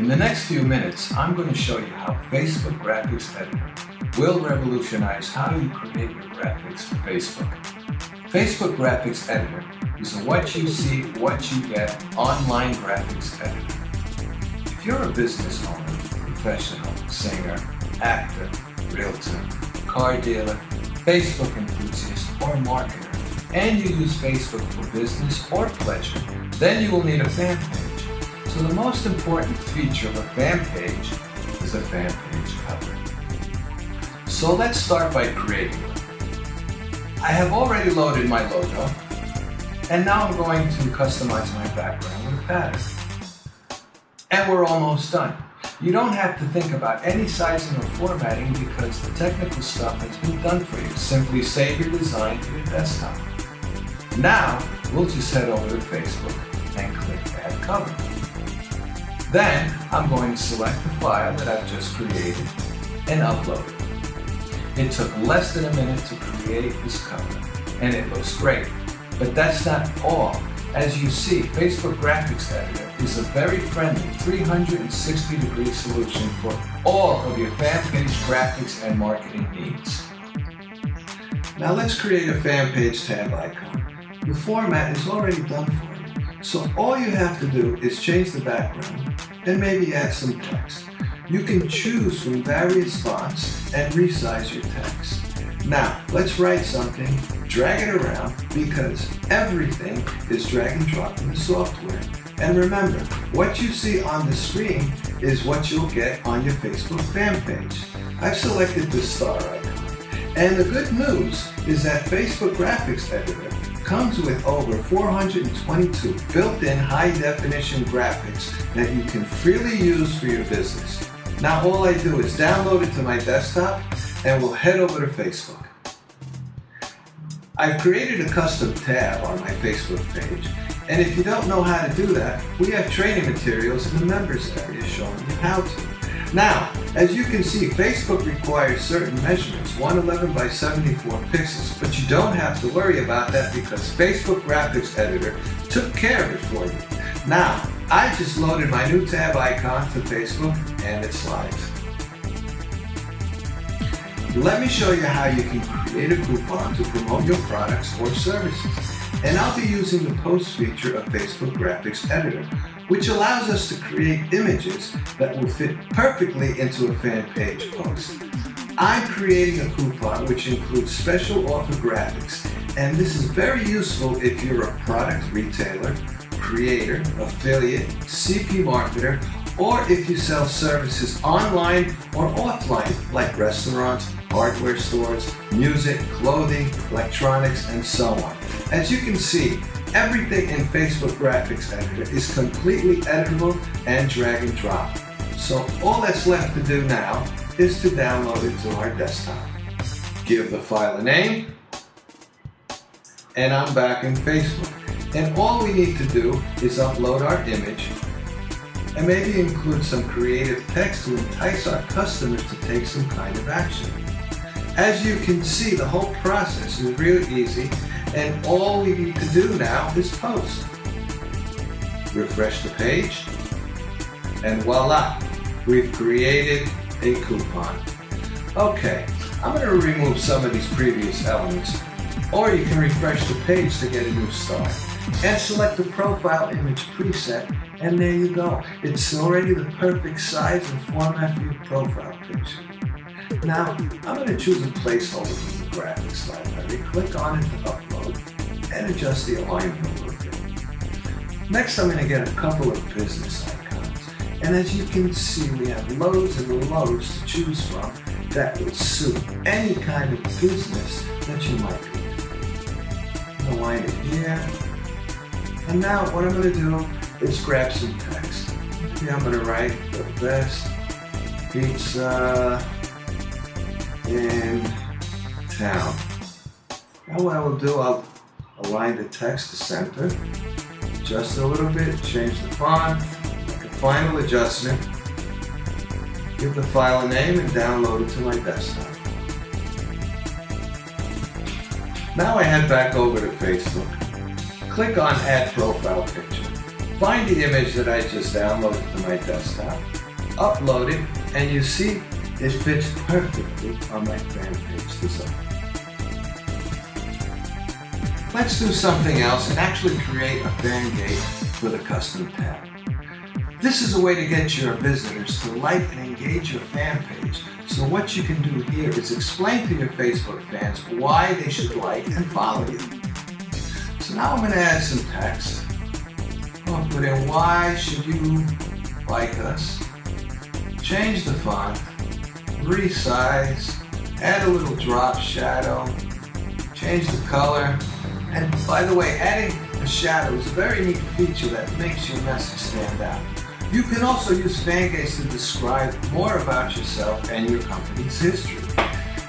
In the next few minutes, I'm going to show you how Facebook Graphics Editor will revolutionize how you create your graphics for Facebook. Facebook Graphics Editor is a what you see, what you get online graphics editor. If you're a business owner, professional, singer, actor, realtor, car dealer, Facebook enthusiast, or marketer, and you use Facebook for business or pleasure, then you will need a fan page. So the most important feature of a fan page is a fan page cover. So let's start by creating one. I have already loaded my logo, and now I'm going to customize my background with a pattern. And we're almost done. You don't have to think about any sizing or formatting because the technical stuff has been done for you. Simply save your design to your desktop. Now, we'll just head over to Facebook and click Add Cover. Then, I'm going to select the file that I've just created and upload it. It took less than a minute to create this cover, and it looks great. But that's not all. As you see, Facebook Graphics Editor is a very friendly 360 degree solution for all of your fan page graphics and marketing needs. Now let's create a fan page tab icon. The format is already done for so all you have to do is change the background and maybe add some text. You can choose from various fonts and resize your text. Now, let's write something, drag it around, because everything is drag and drop in the software. And remember, what you see on the screen is what you'll get on your Facebook fan page. I've selected the star icon. And the good news is that Facebook Graphics Editor comes with over 422 built-in high-definition graphics that you can freely use for your business. Now all I do is download it to my desktop and we'll head over to Facebook. I've created a custom tab on my Facebook page, and if you don't know how to do that, we have training materials in the members area showing you how to. Now, as you can see, Facebook requires certain measurements, 111 by 74 pixels, but you don't have to worry about that because Facebook Graphics Editor took care of it for you. Now, I just loaded my new tab icon to Facebook, and it's live. Let me show you how you can create a coupon to promote your products or services. And I'll be using the post feature of Facebook Graphics Editor, which allows us to create images that will fit perfectly into a fan page post. I'm creating a coupon which includes special offer graphics, and this is very useful if you're a product retailer, creator, affiliate, CP marketer, or if you sell services online or offline like restaurants, hardware stores, music, clothing, electronics, and so on. As you can see, everything in Facebook Graphics Editor is completely editable and drag and drop. So all that's left to do now is to download it to our desktop. Give the file a name, and I'm back in Facebook. And all we need to do is upload our image and maybe include some creative text to entice our customers to take some kind of action. As you can see, the whole process is really easy, and all we need to do now is post. Refresh the page, and voila, we've created a coupon. Okay, I'm going to remove some of these previous elements, or you can refresh the page to get a new start. And select the profile image preset, and there you go. It's already the perfect size and format for your profile picture. Now, I'm going to choose a placeholder from the graphics library, click on it to upload, and adjust the alignment a little bit. Next, I'm going to get a couple of business icons. And as you can see, we have loads and loads to choose from that will suit any kind of business that you might be. Align it here. And now what I'm going to do is grab some text. Maybe I'm going to write the best pizza in town. Now what I will do, I'll align the text to center, just a little bit, change the font, make a final adjustment, give the file a name and download it to my desktop. Now I head back over to Facebook. Click on Add Profile Picture. find the image that I just downloaded to my desktop, upload it, and you see it fits perfectly on my fan page design. Let's do something else and actually create a fan gate with a custom tab. This is a way to get your visitors to like and engage your fan page. So what you can do here is explain to your Facebook fans why they should like and follow you. So now I'm going to add some text. I'll put in why should you like us. Change the font, resize, add a little drop shadow, change the color, and by the way, adding a shadow is a very neat feature that makes your message stand out. You can also use Fangates to describe more about yourself and your company's history.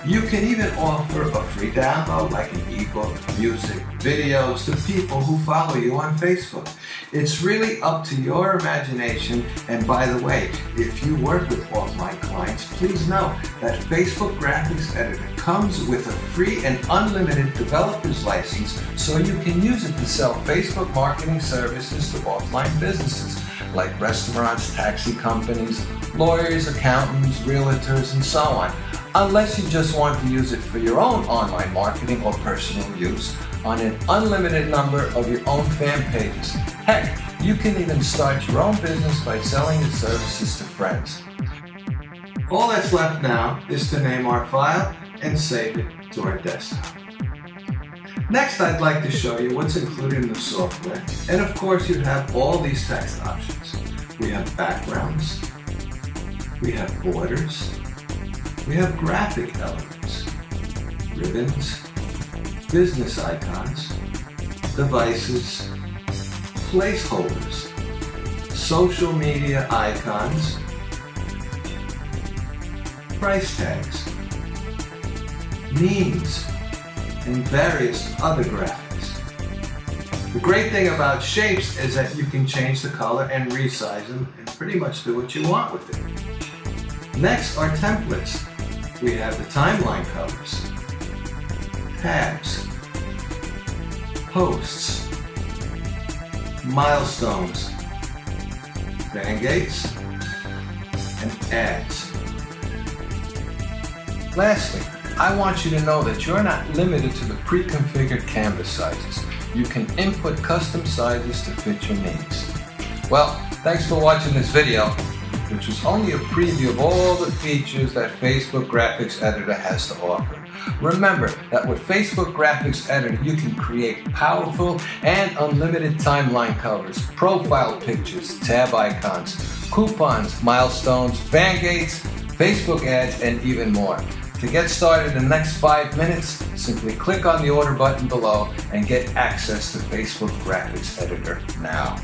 You can even offer a free download like an ebook, music, videos to people who follow you on Facebook. It's really up to your imagination. And by the way, if you work with offline clients, please know that Facebook Graphics Editor comes with a free and unlimited developer's license so you can use it to sell Facebook marketing services to offline businesses like restaurants, taxi companies, lawyers, accountants, realtors, and so on unless you just want to use it for your own online marketing or personal use on an unlimited number of your own fan pages. Heck, you can even start your own business by selling your services to friends. All that's left now is to name our file and save it to our desktop. Next, I'd like to show you what's included in the software. And of course, you have all these text options. We have backgrounds, we have borders, we have graphic elements, ribbons, business icons, devices, placeholders, social media icons, price tags, memes, and various other graphics. The great thing about shapes is that you can change the color and resize them and pretty much do what you want with it. Next are templates we have the timeline covers, tabs, posts, milestones, fan gates, and ads. Lastly, I want you to know that you're not limited to the pre-configured canvas sizes. You can input custom sizes to fit your needs. Well, thanks for watching this video which is only a preview of all the features that Facebook Graphics Editor has to offer. Remember that with Facebook Graphics Editor, you can create powerful and unlimited timeline covers, profile pictures, tab icons, coupons, milestones, fan gates, Facebook ads, and even more. To get started in the next five minutes, simply click on the order button below and get access to Facebook Graphics Editor now.